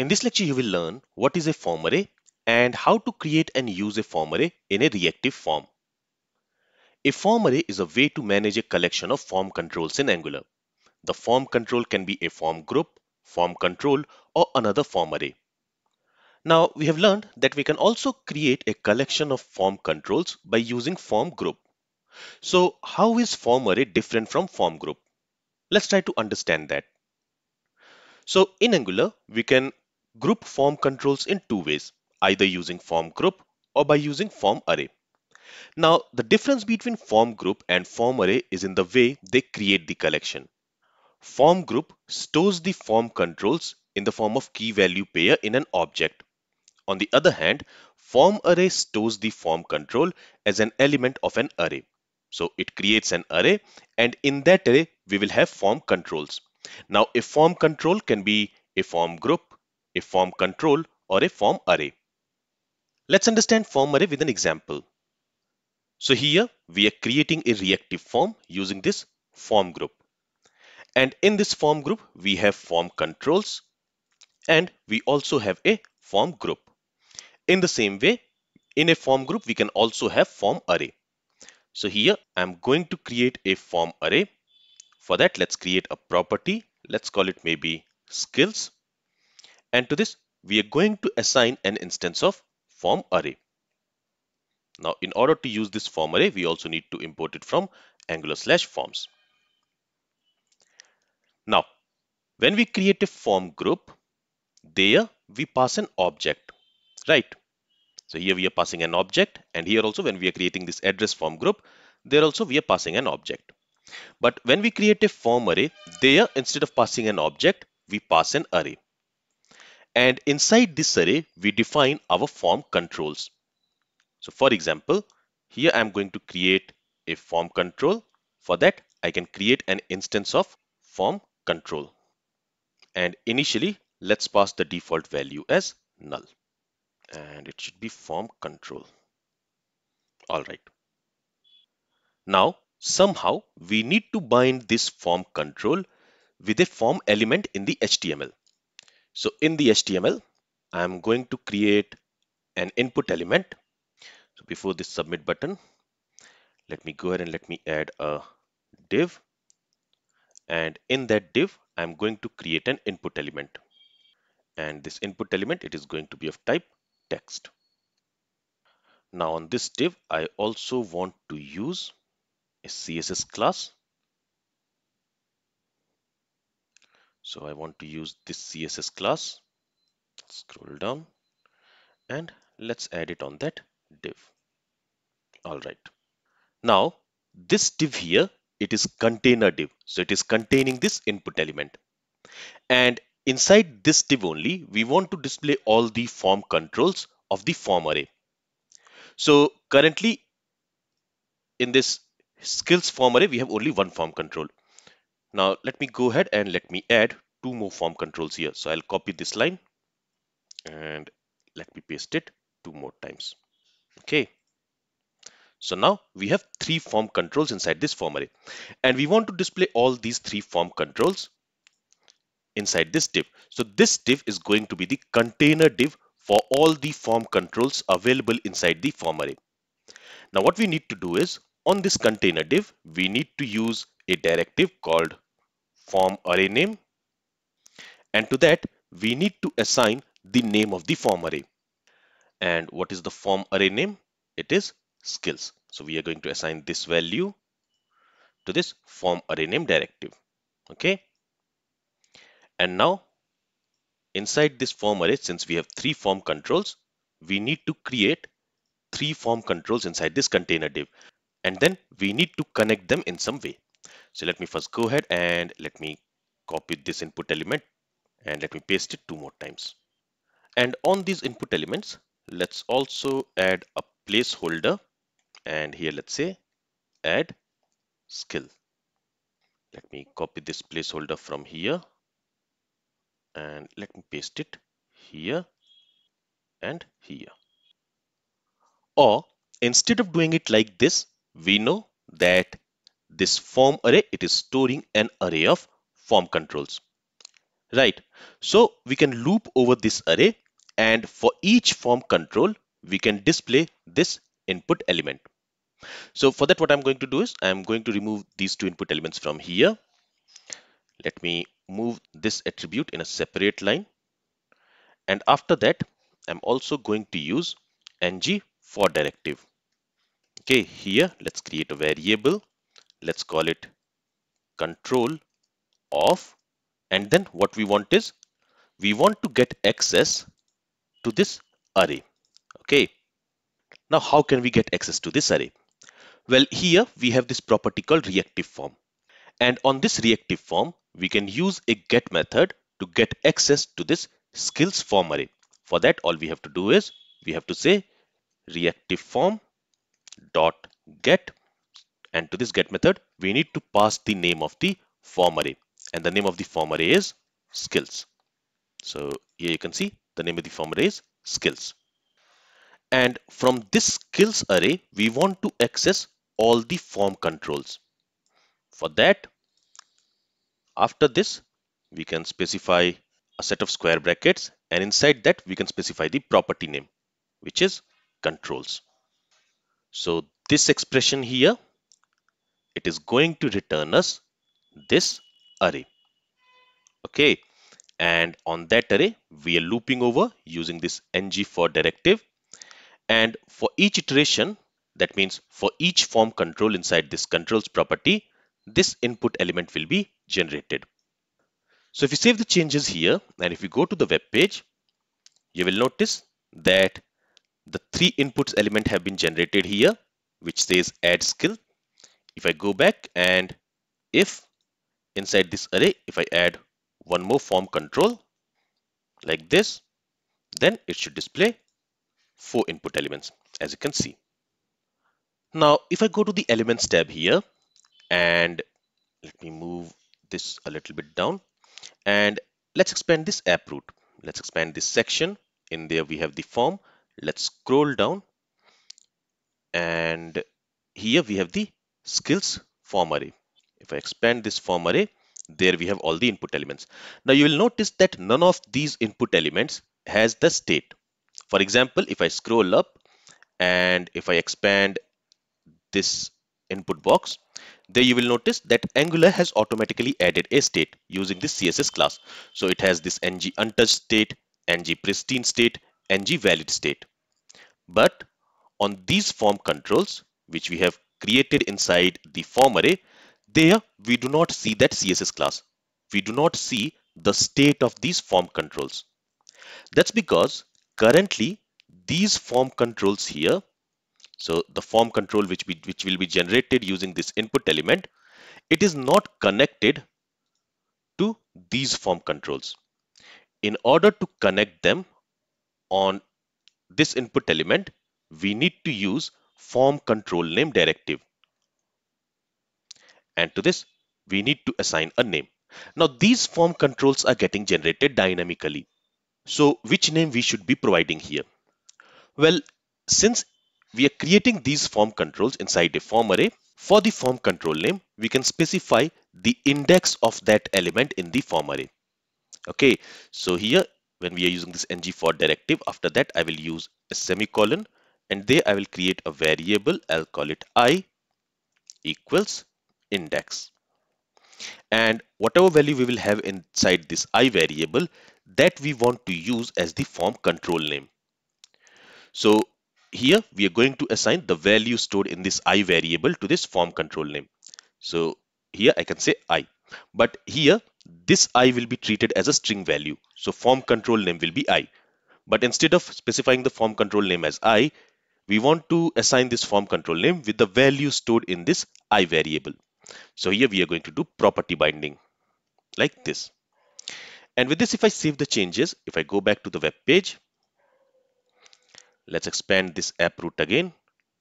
In this lecture, you will learn what is a form array and how to create and use a form array in a reactive form. A form array is a way to manage a collection of form controls in Angular. The form control can be a form group, form control, or another form array. Now, we have learned that we can also create a collection of form controls by using form group. So, how is form array different from form group? Let's try to understand that. So, in Angular, we can group form controls in two ways, either using form group or by using form array. Now, the difference between form group and form array is in the way they create the collection. Form group stores the form controls in the form of key value pair in an object. On the other hand, form array stores the form control as an element of an array. So it creates an array and in that array we will have form controls. Now a form control can be a form group, a form control or a form array. Let's understand form array with an example. So here we are creating a reactive form using this form group. And in this form group, we have form controls and we also have a form group. In the same way, in a form group, we can also have form array. So here I'm going to create a form array. For that, let's create a property. Let's call it maybe skills. And to this, we are going to assign an instance of form array. Now, in order to use this form array, we also need to import it from angular slash forms. Now, when we create a form group, there we pass an object, right? So here we are passing an object and here also when we are creating this address form group, there also we are passing an object. But when we create a form array, there instead of passing an object, we pass an array. And inside this array, we define our form controls. So for example, here I'm going to create a form control. For that, I can create an instance of form control. And initially, let's pass the default value as null. And it should be form control. All right. Now, somehow we need to bind this form control with a form element in the HTML. So in the HTML, I'm going to create an input element so before this submit button, let me go ahead and let me add a div. And in that div, I'm going to create an input element. And this input element, it is going to be of type text. Now on this div, I also want to use a CSS class. So I want to use this CSS class. Scroll down and let's add it on that div. All right. Now this div here, it is container div. So it is containing this input element. And inside this div only, we want to display all the form controls of the form array. So currently in this skills form array, we have only one form control. Now let me go ahead and let me add two more form controls here. So I'll copy this line and let me paste it two more times. Okay. So now we have three form controls inside this form array and we want to display all these three form controls inside this div. So this div is going to be the container div for all the form controls available inside the form array. Now what we need to do is on this container div, we need to use a directive called form array name. And to that, we need to assign the name of the form array. And what is the form array name? It is skills. So we are going to assign this value to this form array name directive. Okay. And now inside this form array, since we have three form controls, we need to create three form controls inside this container div. And then we need to connect them in some way. So let me first go ahead and let me copy this input element and let me paste it two more times. And on these input elements, let's also add a placeholder and here let's say add skill let me copy this placeholder from here and let me paste it here and here or instead of doing it like this we know that this form array it is storing an array of form controls right? So we can loop over this array and for each form control, we can display this input element. So for that, what I'm going to do is I'm going to remove these two input elements from here. Let me move this attribute in a separate line. And after that, I'm also going to use ng for directive. Okay, here let's create a variable. Let's call it control of and then what we want is we want to get access to this array. Okay. Now how can we get access to this array? Well here we have this property called reactive form. And on this reactive form we can use a get method to get access to this skills form array. For that all we have to do is we have to say reactive form dot get and to this get method we need to pass the name of the form array and the name of the form array is skills. So here you can see the name of the form array is skills. And from this skills array, we want to access all the form controls. For that, after this, we can specify a set of square brackets and inside that we can specify the property name, which is controls. So this expression here, it is going to return us this array. Okay? And on that array we are looping over using this ng for directive. And for each iteration that means for each form control inside this controls property this input element will be generated. So if you save the changes here and if you go to the web page you will notice that the three inputs element have been generated here which says add skill if I go back and if inside this array if I add one more form control like this then it should display four input elements as you can see. Now if I go to the elements tab here and let me move this a little bit down and let's expand this app root. Let's expand this section. In there we have the form. Let's scroll down. And here we have the skills form array if I expand this form array there we have all the input elements. Now you will notice that none of these input elements has the state. For example, if I scroll up and if I expand this input box, there you will notice that Angular has automatically added a state using this CSS class. So it has this ng untouched state, ng pristine state, ng valid state. But on these form controls, which we have created inside the form array, there, we do not see that CSS class. We do not see the state of these form controls. That's because currently these form controls here, so the form control which, be, which will be generated using this input element, it is not connected to these form controls. In order to connect them on this input element, we need to use form control name directive and to this we need to assign a name. Now these form controls are getting generated dynamically. So which name we should be providing here? Well, since we are creating these form controls inside a form array, for the form control name, we can specify the index of that element in the form array. Okay, so here when we are using this ng for directive, after that I will use a semicolon and there I will create a variable, I'll call it i equals index. And whatever value we will have inside this i variable that we want to use as the form control name. So here we are going to assign the value stored in this i variable to this form control name. So here i can say i. But here this i will be treated as a string value. So form control name will be i. But instead of specifying the form control name as i we want to assign this form control name with the value stored in this i variable so here we are going to do property binding like this. And with this, if I save the changes, if I go back to the web page, let's expand this app root again,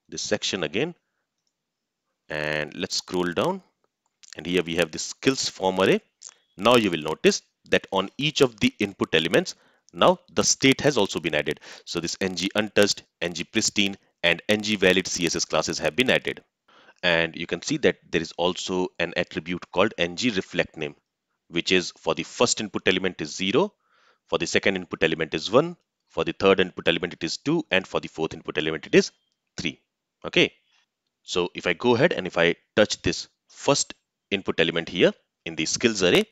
this section again, and let's scroll down. And here we have the skills form array. Now you will notice that on each of the input elements, now the state has also been added. So this ng untouched, ng pristine, and ng valid CSS classes have been added and you can see that there is also an attribute called ng reflect name which is for the first input element is 0, for the second input element is 1, for the third input element it is 2, and for the fourth input element it is 3. Okay. So if I go ahead and if I touch this first input element here in the skills array,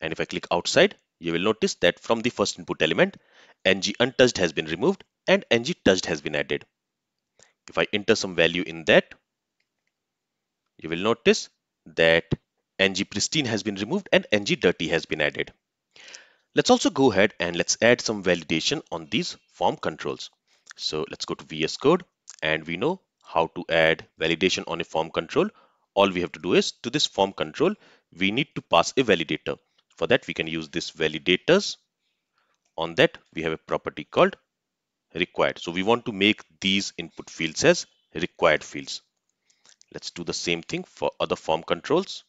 and if I click outside, you will notice that from the first input element, ng untouched has been removed and ng touched has been added. If I enter some value in that, you will notice that ng pristine has been removed and ng dirty has been added. Let's also go ahead and let's add some validation on these form controls. So let's go to VS Code and we know how to add validation on a form control. All we have to do is to this form control, we need to pass a validator. For that, we can use this validators. On that, we have a property called required. So we want to make these input fields as required fields. Let's do the same thing for other form controls.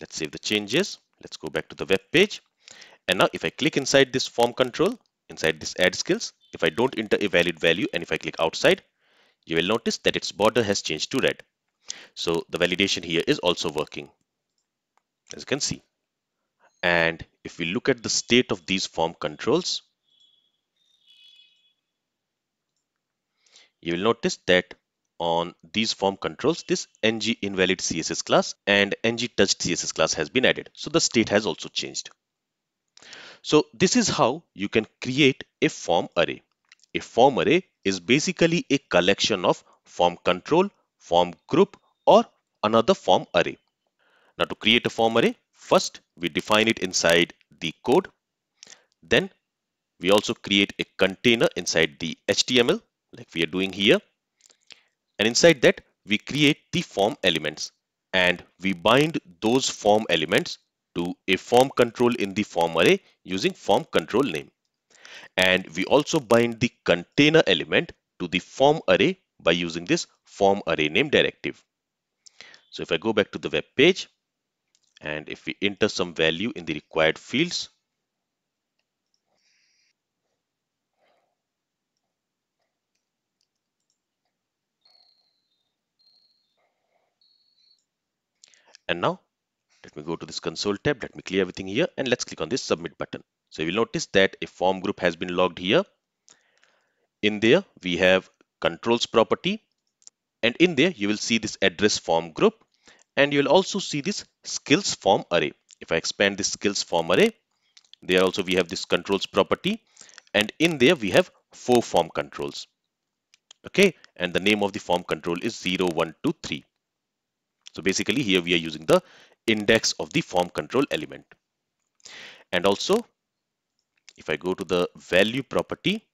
Let's save the changes. Let's go back to the web page. And now if I click inside this form control, inside this add skills, if I don't enter a valid value and if I click outside, you will notice that its border has changed to red. So the validation here is also working, as you can see. And if we look at the state of these form controls, you will notice that on these form controls, this ng invalid CSS class and ng touched CSS class has been added. So the state has also changed. So this is how you can create a form array. A form array is basically a collection of form control, form group or another form array. Now to create a form array, first we define it inside the code. Then we also create a container inside the HTML like we are doing here and inside that we create the form elements and we bind those form elements to a form control in the form array using form control name and we also bind the container element to the form array by using this form array name directive so if I go back to the web page and if we enter some value in the required fields And now let me go to this console tab. Let me clear everything here and let's click on this submit button. So you will notice that a form group has been logged here. In there, we have controls property and in there you will see this address form group and you will also see this skills form array. If I expand this skills form array, there also we have this controls property and in there we have four form controls. Okay, and the name of the form control is 0123. So basically here we are using the index of the form control element. And also, if I go to the value property,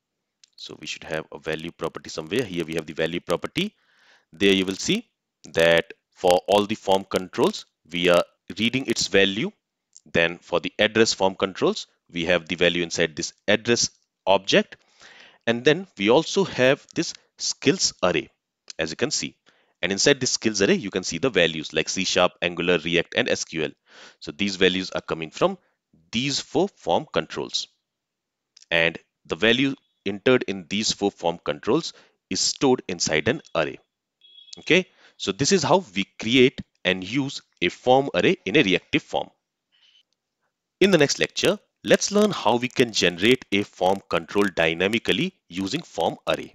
so we should have a value property somewhere. Here we have the value property. There you will see that for all the form controls, we are reading its value. Then for the address form controls, we have the value inside this address object. And then we also have this skills array, as you can see. And inside this skills array, you can see the values like C Sharp, Angular, React, and SQL. So these values are coming from these four form controls. And the value entered in these four form controls is stored inside an array. Okay, so this is how we create and use a form array in a reactive form. In the next lecture, let's learn how we can generate a form control dynamically using form array.